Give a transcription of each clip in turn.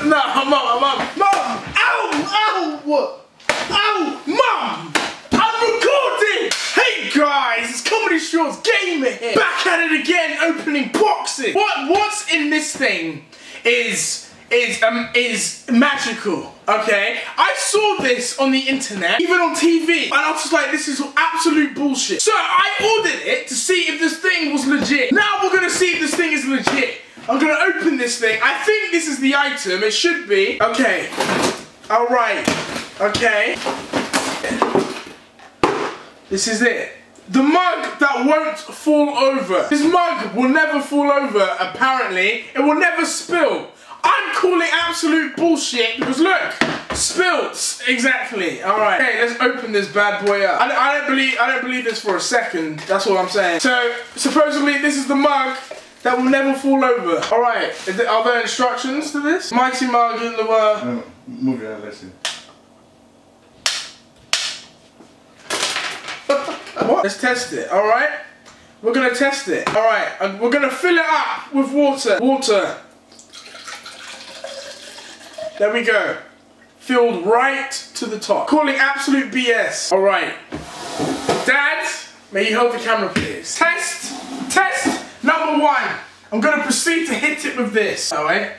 No, mom, mom, mom. Ow, ow, ow, mom. I'm recording. Hey guys, it's Comedy Shorts Gamer here. Back at it again, opening boxes. What, what's in this thing is is um is magical. Okay, I saw this on the internet, even on TV, and I was just like, this is absolute bullshit. So I ordered it to see if this thing was legit. Now we're gonna see if this thing is legit. I'm gonna open this thing. I think this is the item. It should be. Okay. All right. Okay. This is it. The mug that won't fall over. This mug will never fall over, apparently. It will never spill. I'm calling absolute bullshit because look, spilt. Exactly. All right. Okay, let's open this bad boy up. I, I, don't believe I don't believe this for a second. That's what I'm saying. So supposedly this is the mug that will never fall over. All right. Are there instructions to this? Mighty mug in the uh. No, move your listen. what? Let's test it. All right. We're gonna test it. All right. And we're gonna fill it up with water. Water. There we go. Filled right to the top. Calling absolute BS. All right. Dad, may you hold the camera please. Test, test number one. I'm gonna proceed to hit it with this. All right.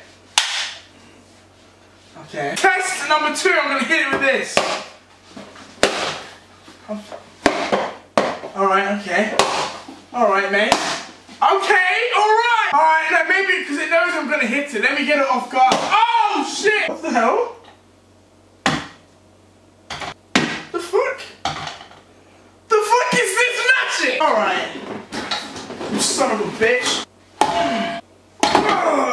Okay. Test number two, I'm gonna hit it with this. All right, okay. All right, mate. Okay, all right. All right, maybe because it knows I'm gonna hit it. Let me get it off guard. Oh shit! What the hell? The fuck? The fuck is this magic? All right. You son of a bitch.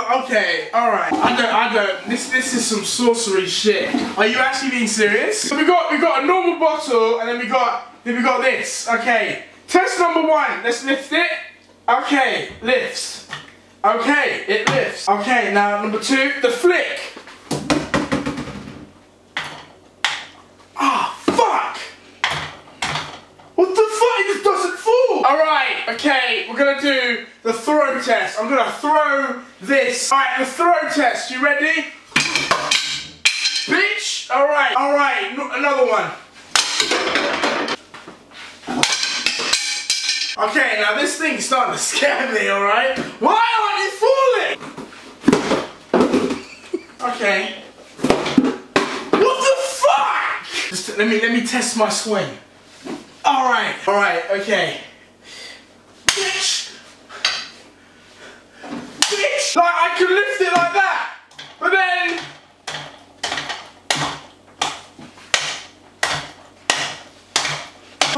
Okay, alright. I don't I don't this this is some sorcery shit. Are you actually being serious? So we got we got a normal bottle and then we got then we got this. Okay. Test number one. Let's lift it. Okay, lifts. Okay, it lifts. Okay, now number two, the flick. Ah, fuck! What the fuck? It just doesn't fall! Alright, okay, we're gonna do the throw test. I'm gonna throw this. Alright, the throw test. You ready? Bitch! Alright, alright, another one. Okay, now this thing's starting to scare me, alright? Why aren't you falling? okay. What the fuck? Just let me let me test my swing. Alright, alright, okay. Bitch! Bitch! Like I can lift it like that! But then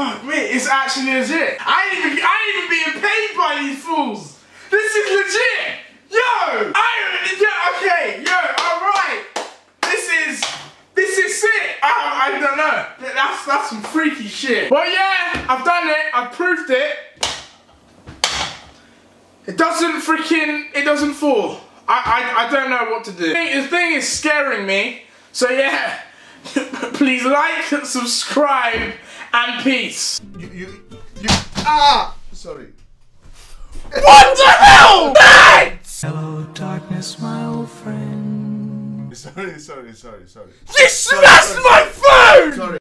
Fuck me, it's actually legit. I ain't even, I ain't even being paid by these fools. This is legit. Yo, I, yeah, okay, yo, alright. This is, this is sick. I, I don't know. That's, that's some freaky shit. But yeah, I've done it. I've proved it. It doesn't freaking, it doesn't fall. I, I, I don't know what to do. The thing, the thing is scaring me. So yeah, please like, and subscribe, and peace. You, you, you, ah! Sorry. What the hell? Thanks! Hello, darkness, my old friend. Sorry, sorry, sorry, sorry. You smashed my phone! Sorry.